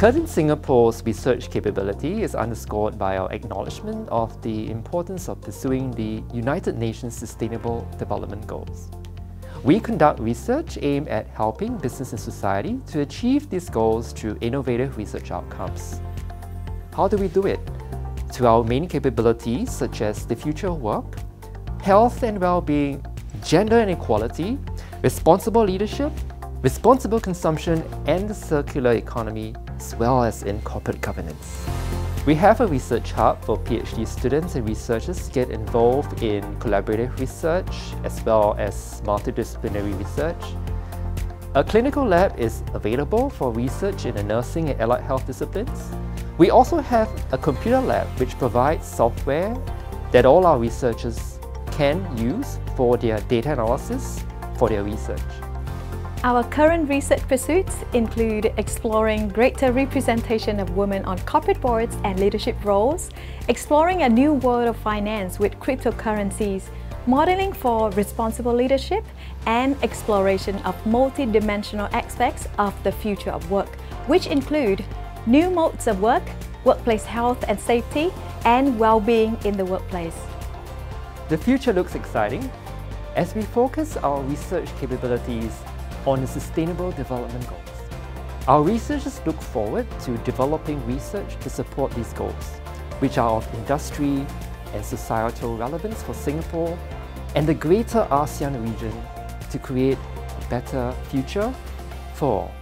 Curtin Singapore's research capability is underscored by our acknowledgement of the importance of pursuing the United Nations Sustainable Development Goals. We conduct research aimed at helping business and society to achieve these goals through innovative research outcomes. How do we do it? Through our main capabilities such as the future of work, health and well-being, gender inequality, responsible leadership, responsible consumption and the circular economy, as well as in corporate governance. We have a research hub for PhD students and researchers to get involved in collaborative research as well as multidisciplinary research. A clinical lab is available for research in the nursing and allied health disciplines. We also have a computer lab which provides software that all our researchers can use for their data analysis for their research. Our current research pursuits include exploring greater representation of women on corporate boards and leadership roles, exploring a new world of finance with cryptocurrencies, modeling for responsible leadership, and exploration of multi-dimensional aspects of the future of work, which include new modes of work, workplace health and safety, and well-being in the workplace. The future looks exciting as we focus our research capabilities on the Sustainable Development Goals. Our researchers look forward to developing research to support these goals, which are of industry and societal relevance for Singapore and the greater ASEAN region to create a better future for all.